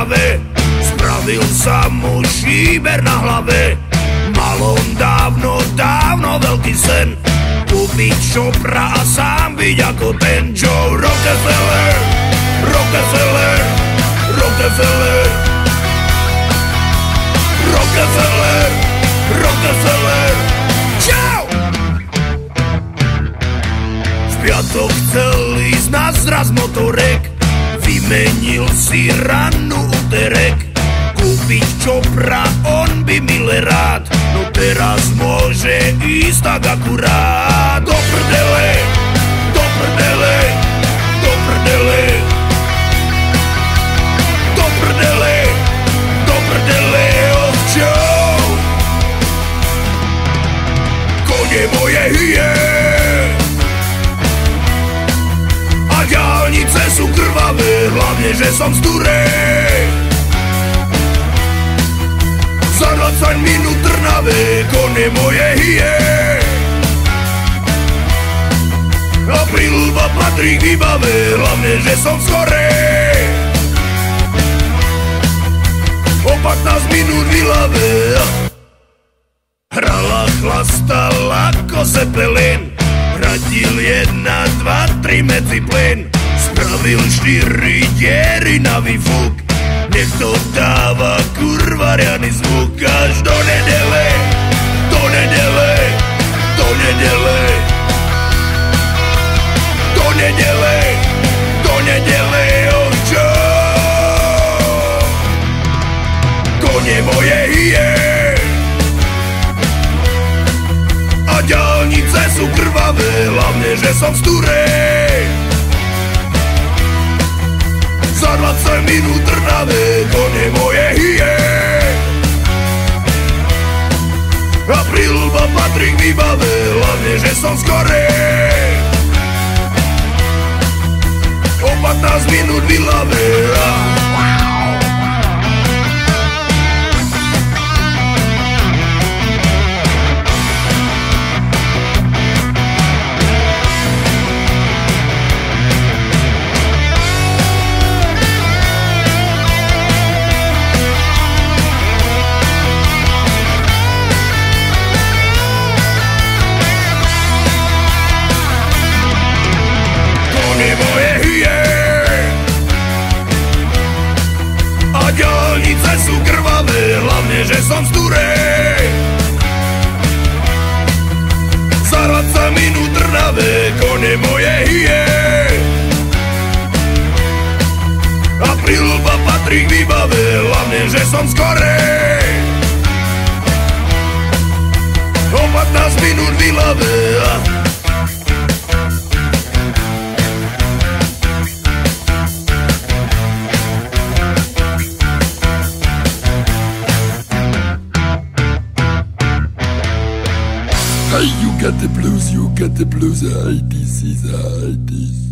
hrave Spravil sa mu šíber na hlave. Mal on dávno, dávno veľký sen. Kúpiť šopra a sám byť ako ten Joe Rockefeller. Rockefeller Rockefeller. Rockefeller Rockefeller. Čau! V piatok chcel ísť na zraz motorek Vymenil si rannú úterek Kúpiť čopra, on by mile rád. No teraz môže ísť tak akurát. Do prdele, do prdele, do prdele. Do prdele, do prdele, čau Kone moje hyje A diálnice sú krvavé, hlavne, že som z Turej. Za 20 minút Trnave, kone moje hije A prilba patrí k výbave, hlavne, že som skore O 15 minút vylave Hrala, chlastala ako Zeppelin Radil jedna, dva, tri medzi plyn Spravil štyri diery na výfuk nech to dáva kurva riadny zvuk až do nedele, do nedele, do nedele, do nedele, do nedele, oh čo? Kone moje hije a ďalnice sú krvavé, hlavne, že som z Turej. Za 20 minút Trnave, kone moje hije A prilba patrí k výbave, hlavne, že som skore O 15 minút vylave Kone som z Turej Za 20 minút Trnave, kone moje hije A prilba patrí k výbave, hlavne, že som skorej O 15 minút vylave Hey, you got the blues, you got the blues, I this is I.